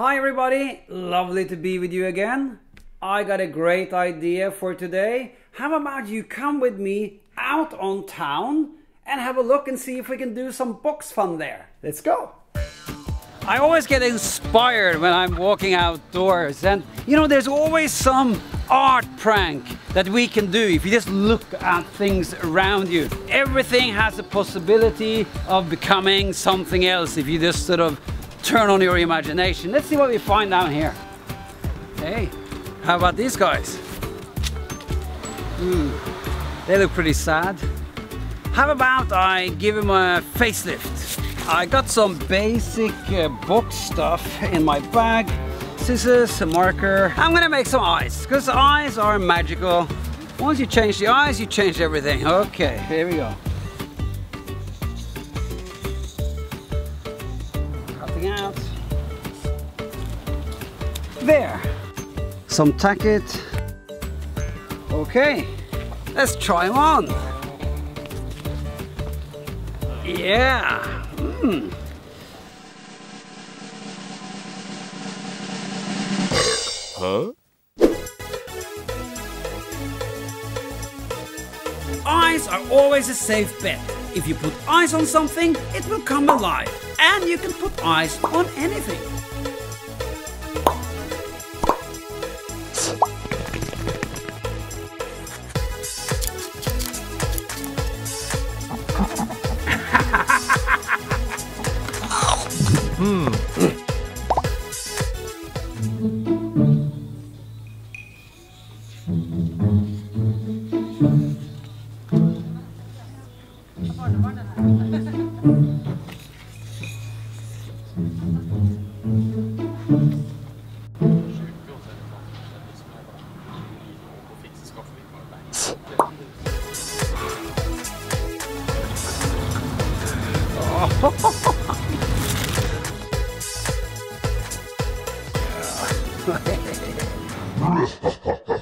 Hi everybody, lovely to be with you again. I got a great idea for today. How about you come with me out on town and have a look and see if we can do some box fun there. Let's go. I always get inspired when I'm walking outdoors and you know there's always some art prank that we can do if you just look at things around you. Everything has a possibility of becoming something else if you just sort of turn on your imagination. Let's see what we find down here. Hey, how about these guys? Hmm, they look pretty sad. How about I give him a facelift? I got some basic uh, book stuff in my bag. Scissors, a marker. I'm gonna make some eyes, because eyes are magical. Once you change the eyes, you change everything. Okay, here we go. Cutting out. There. Some tack it. Okay, let's try them on. Yeah. Mm. Huh? Eyes are always a safe bet. If you put eyes on something, it will come alive. And you can put eyes on anything. hmm. Oh.